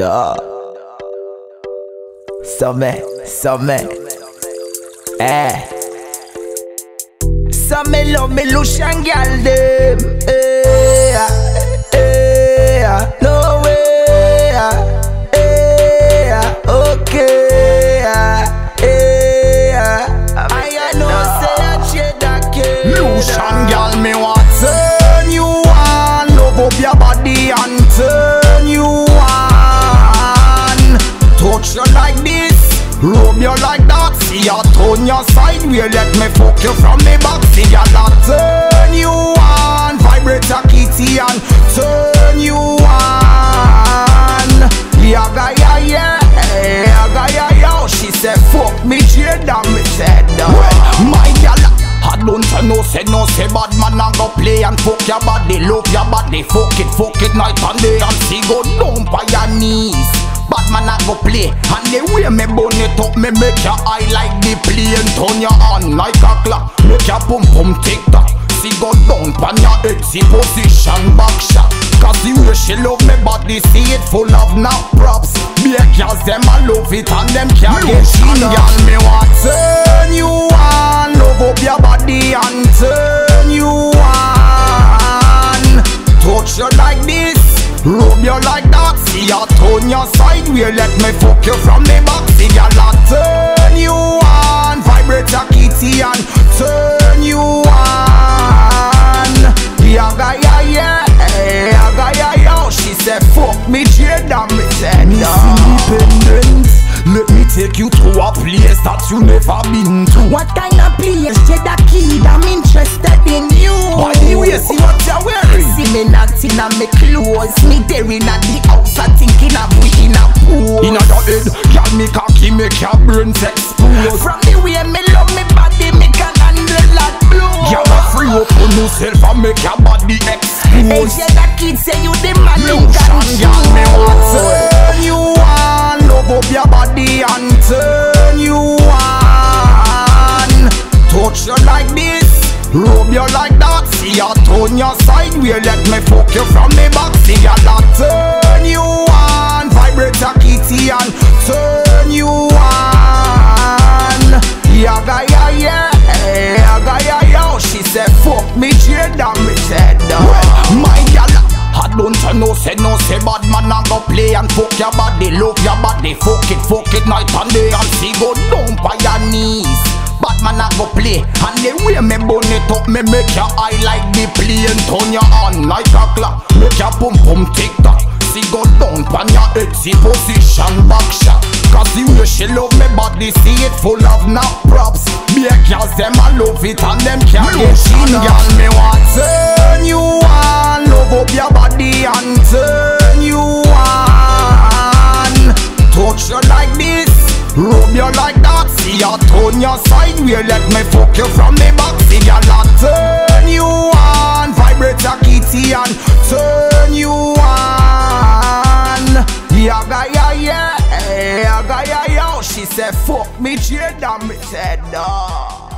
da. Sommet, sommet. Eh. Some me love me Lucian gal dem. Eh, eh, no way. Eh, okay. Eh, I know say I shade that kid. Lucian girl, me want rub you like that. See you turn your side way, let me fuck you from the back. See you that. Turn you on. Vibrate your kitty and turn you on. Yaga ya ya, yaga ya ya She said fuck me, Jayda, me said well, My gal I don't know, say no, say bad man I go play and fuck your body, love your body, fuck it, fuck it night and day and see go down. Bad man I go play and the way me bone it up, me make your eye like the plane, turn your on like a clock, make your pum pum tick tock. See go down pan your head, see position back shot. Cause the way she love me body, see it full of now props. Be a girls them I love it and them can't get she Girl me want turn you on, love up your body and turn you on. Touch you like this, rub you like that. See you turn your side way, let me fuck you from the back. See you like turn you on, vibrate your kitty and turn you on. Yaga ya ya, yaga ya ya. She said fuck me, Jayda, me said Miss nah. Independent. Let me take you to a place that you never been to. What kind of place? Jayda Kid, I'm interested in you. By the way, see what you're wearing. See me knocking on me clothes, me there in a the house, I thinking of we in a pool. In a your head, girl me cocky make your brains explode. From the way me love me body, me can handle that blow. Girl, a free up on yourself and make your body Hey, expose. Jayda Kid say you the man in Lucian, girl, me want turn you on, love up your body and turn you on. Touch you like this, rub you like that. See you turn your side way, let me fuck you from the back. See you that turn you on, vibrate your kitty and turn you on. Yaga ya ya, yaga ya ya. She said fuck me, Jayda, me said well, my gal. I don't know, say no, say bad man I go play and fuck your body, love your body, fuck it, fuck it night and day and see go down by your knees. Bad man I go play and the way me bone it up, me make your eye like the plane, turn your on like a clock, make your pum pum tick tock. See go down pan your head, see position back shot. Cause the way she love me body, see it full of now props. Be a girls them I love it and them can't get she Girl me want turn you on, love up your body and turn you turn your side way, let me fuck you from the back. See you like turn you on, vibrate your kitty and turn you on. Yaga ya ya, yaga ya ya. She said fuck me, Jayda, me said nah.